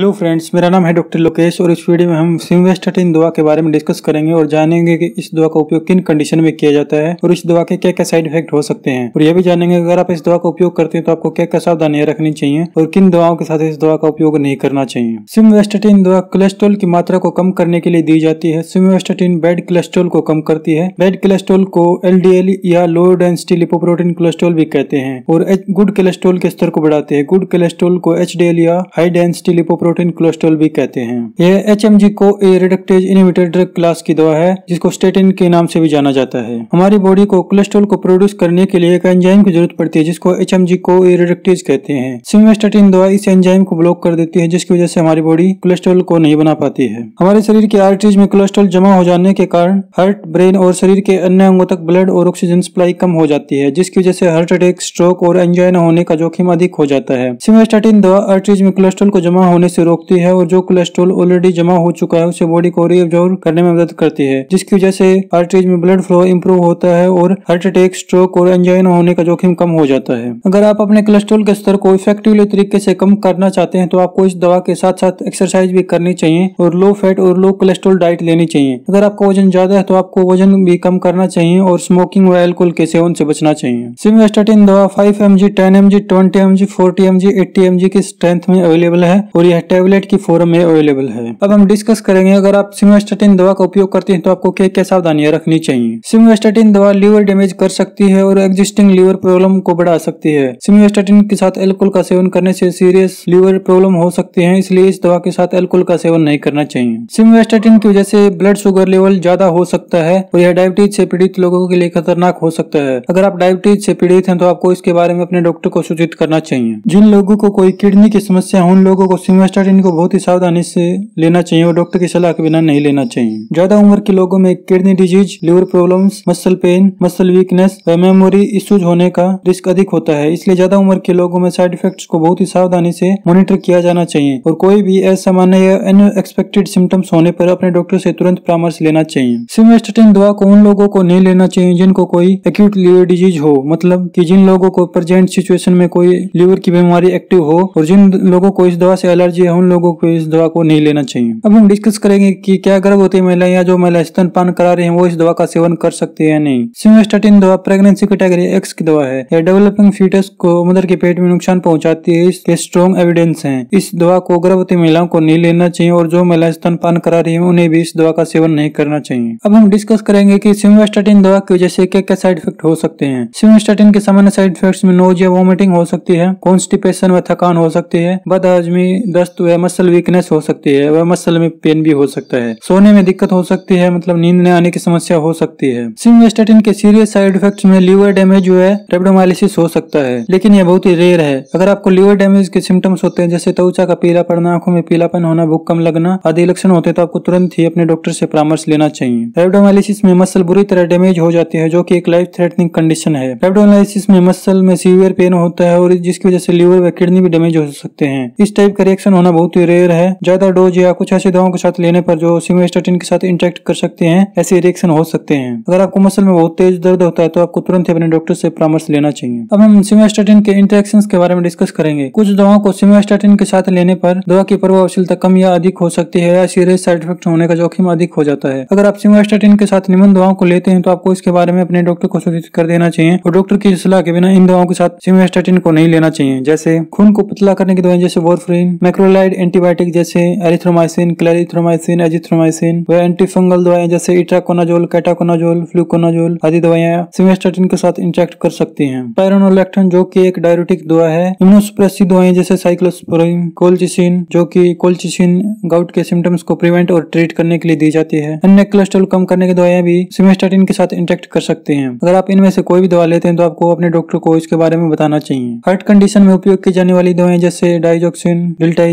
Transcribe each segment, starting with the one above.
Hello friends मेरा नाम है डॉक्टर लोकेश और इस वीडियो में हम सिमवेस्टाटिन दवा के बारे में डिस्कस करेंगे और जानेंगे कि इस दवा का उपयोग किन कंडीशन में किया जाता है और इस दवा के क्या क्या साइड इफ़ेक्ट हो सकते हैं। और यह भी जानेंगे अगर आप इस दवा का उपयोग करते हैं तो आपको क्या क्या सावधानियाँ रखनी चाहिए और किन दवाओं के साथ इस दवा का उपयोग नहीं करना चाहिए। सिमवेस्टाटिन दवा कोलेस्ट्रोल की मात्रा को कम करने के लिए दी जाती है। सिमवेस्टाटिन बैड कोलेस्ट्रोल को कम करती है। बैड कोलेस्ट्रोल को एलडीएल या लो डेंसिटी लिपोप्रोटीन कोलेस्ट्रोल भी कहते हैं और गुड कोलेस्ट्रोल के स्तर को बढ़ाते हैं। गुड कोलेस्ट्रॉल को एच या high density lipoprotein cholesterol भी कहते हैं। यह एच को A reductase inhibitor drug class की दवा है, जिसको स्टेटिन के नाम से भी जाना जाता है। हमारी बॉडी को कोलेस्ट्रॉल को प्रोड्यूस करने के लिए एक एंजाइम की ज़रूरत पड़ती है, जिसको एच को ए रिडक्टेज कहते हैं। सिमवेस्टाटिन दवा इस एंजाइम को ब्लॉक कर देती है, जिसकी वजह से हमारी बॉडी कोलेस्ट्रॉल को नहीं बना पाती है। हमारे शरीर की आर्टरीज में कोलेस्ट्रॉल जमा हो जाने के कारण हार्ट ब्रेन और शरीर के अन्य अंगों तक ब्लड और ऑक्सीजन सप्लाई कम हो जाती है, जिसकी वजह से हार्ट अटैक स्ट्रोक और एंजाइना होने का जोखिम अधिक हो जाता है। सिमवेस्टाटिन दवा आर्टरीज में कोलेस्ट्रॉल को जमा होने से रोकती है और जो कोलेस्ट्रोल ऑलरेडी जमा हो चुका है, उसे बॉडी को रीअब्जॉर्व करने में मदद करती है, जिसकी वजह से आर्टरीज में ब्लड फ्लो इम्प्रूव होता है और हार्ट अटैक स्ट्रोक और एंजाइना होने का जोखिम कम हो जाता है। अगर आप अपने कोलेस्ट्रोल के स्तर को इफेक्टिवली तरीके से कम करना चाहते हैं तो आपको इस दवा के साथ साथ एक्सरसाइज भी करनी चाहिए और लो फैट और लो कोलेस्ट्रोल डाइट लेनी चाहिए। अगर आपका वज़न ज़्यादा है तो आपको वज़न भी कम करना चाहिए और स्मोकिंग व एल्कोहल के सेवन से बचना चाहिए। सिमवेस्टाटिन दवा five M G ten M G twenty M G forty M G eighty M G की स्ट्रेंथ में अवेलेबल है और यह टेबलेट की फॉर्म में अवेलेबल है। अब हम डिस्कस करेंगे, अगर आप सिमोस्टेटिन दवा का उपयोग करते हैं तो आपको क्या क्या सावधानियाँ रखनी चाहिए? सिमोस्टेटिन दवा लीवर डैमेज कर सकती है और एग्जिस्टिंग लीवर प्रॉब्लम को बढ़ा सकती है। सिमोस्टेटिन के साथ एल्कोहल का सेवन करने से सीरियस लीवर प्रॉब्लम हो सकती है, इसलिए इस दवा के साथ एल्कोहल का सेवन नहीं करना चाहिए। सिमोस्टेटिन की वजह से ब्लड शुगर लेवल ज़्यादा हो सकता है और यह डायबिटीज़ से पीड़ित लोगों के लिए खतरनाक हो सकता है। अगर आप डायबिटीज़ से पीड़ित हैं तो आपको इसके बारे में अपने डॉक्टर को सूचित करना चाहिए। जिन लोगों को कोई किडनी की समस्या है, उन लोगों को सिमोस्टेटिन को बहुत ही सावधानी से लेना चाहिए और डॉक्टर की सलाह के बिना नहीं लेना चाहिए। ज़्यादा उम्र के लोगों में kidney disease liver problem muscle pain muscle weakness व मेमोरी इश्यूज़ होने का रिस्क अधिक होता है। इसलिए ज़्यादा उम्र के लोगों में साइड इफेक्ट्स को बहुत ही सावधानी से मॉनिटर किया जाना चाहिए और कोई भी असामान्य या अनएक्सपेक्टेड सिम्टम्स होने पर अपने डॉक्टर से तुरंत परामर्श लेना चाहिए। सिमेस्टेटिन दवा को उन लोगों को नहीं लेना चाहिए जिनको कोई एक्यूट लिवर डिज़ीज़ हो मतलब कि जिन लोगों को प्रेजेंट सिचुएशन में कोई लिवर की बीमारी एक्टिव हो और जिन लोगों को इस दवा से एलर्जी है उन लोगों को इस दवा को नहीं लेना चाहिए। अब हम डिस्कस करेंगे कि क्या गर्भवती महिलाएँ या जो महिला स्तनपान करा रही हैं, वो इस दवा का सेवन कर सकती है या नहीं। सिमस्टेटिन दवा प्रेगनेंसी कैटेगरी एक्स की दवा है। यह डेवलपिंग फीटस को मदर के पेट में नुकसान पहुंचाती है इसके स्ट्रॉन्ग एविडेंस है। इस दवा को गर्भवती महिलाओं को नहीं लेना चाहिए और जो महिला स्तनपान करा रही है, उन्हें भी इस दवा का सेवन नहीं करना चाहिए। अब हम डिस्कस करेंगे की सिमस्टेटिन दवा की वजह से क्या क्या साइड इफ़ेक्ट हो सकते हैं। सिमस्टेटिन के सामान्य साइड इफ़ेक्ट में नोजिया वॉमिटिंग हो सकती है कॉन्स्टिपेशन व थकान हो सकती है। बदहजमी, दस्त व मसल वीकनेस हो सकती है, वह मसल में पेन भी हो सकता है। सोने में दिक्कत हो सकती है मतलब नींद न आने की समस्या हो सकती है। सिमवेस्टेटिन के सीरियस साइड इफेक्ट्स में लीवर डैमेज जो है रेबडोमालिसिस हो सकता है। लेकिन यह बहुत ही रेयर है। अगर आपको लीवर डैमेज के सिम्टम्स होते हैं, जैसे त्वचा का पीला पड़ना आँखों में पीलापन होना, भूख कम लगना आदि लक्षण होते हैं तो आपको तुरंत ही अपने डॉक्टर से परामर्श लेना चाहिए। रेबडोमालिसिस में मसल बुरी तरह डैमेज हो जाती है, जो की एक लाइफ थ्रेटनिंग कंडीशन है। रेबडोमालिसिस में मसल में सीवियर पेन होता है और जिसकी वजह से लीवर व किडनी भी डैमेज हो सकते हैं। इस टाइप का रिएक्शन होना बहुत ही रेयर है। ज़्यादा डोज या कुछ ऐसी दवाओं के साथ लेने पर जो सिमोस्टेटिन के साथ इंटेक्ट कर सकते हैं, ऐसे रिएक्शन हो सकते हैं। अगर आपको मसल में बहुत तेज दर्द होता है तो आपको तुरंत अपने डॉक्टर से परामर्श लेना चाहिए। अब हम सिमोस्टेटिन के इंटरेक्शन के बारे में डिस्कस करेंगे। कुछ दवाओं को सिमोस्टेटिन के साथ लेने पर दवा की प्रभावशीलता कम या अधिक हो सकती है, या सीरियस साइड इफ़ेक्ट होने का जोखिम अधिक हो जाता है। अगर आप सिमोस्टेटिन के साथ निम्न दवाओं को लेते हैं तो आपको इसके बारे में अपने डॉक्टर को सूचित कर देना चाहिए और डॉक्टर की सलाह के बिना इन दवाओं के साथ सिमोस्टेटिन को नहीं लेना चाहिए। जैसे खून को पतला करने की दवाएँ, जैसे वोरफ्रीन मैक्रोलाइड एंटीबायोटिक जैसे एरिथ्रोमाइसिन क्लेरिथ्रोमाइसिन एजिथ्रोमाइसिन व एंटीफंगल दवाएँ जैसे इट्राकोनाजोल कैटाकोनाजोल फ्लूकोनाजोल आदि दवाएँ सिमेस्टेटिन के साथ इंटरेक्ट कर सकती हैं। पायरोनोलेक्टन जो कि एक डायरेटिक दवा है इम्यूनोसप्रेसिव दवाएँ जैसे साइक्लोस्पोरिन कोल्चिसिन जो कि कोल्चिसिन गाउट के सिम्टम्स को प्रिवेंट और ट्रीट करने के लिए दी जाती है। अन्य कोलेस्ट्रॉल कम करने की दवाएँ भी सिमेस्टेटिन के साथ इंटरेक्ट कर सकती हैं। अगर आप इनमें से कोई भी दवा लेते हैं तो आपको अपने डॉक्टर को इसके बारे में बताना चाहिए। हार्ट कंडीशन में उपयोग की जाने वाली दवाएँ जैसे डाइजोक्सिन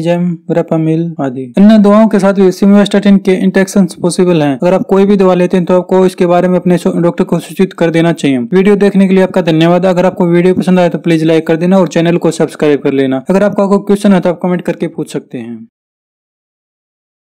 डिल्टाइजम रेपामिल आदि। अन्य दवाओं के साथ भी के इंटेक्शन पॉसिबल हैं। अगर आप कोई भी दवा लेते हैं तो आपको इसके बारे में अपने डॉक्टर को सूचित कर देना चाहिए। वीडियो देखने के लिए आपका धन्यवाद। अगर आपको वीडियो पसंद आए तो प्लीज़ लाइक कर देना और चैनल को सब्सक्राइब कर लेना। अगर आपका कोई क्वेश्चन है तो आप कमेंट करके पूछ सकते हैं।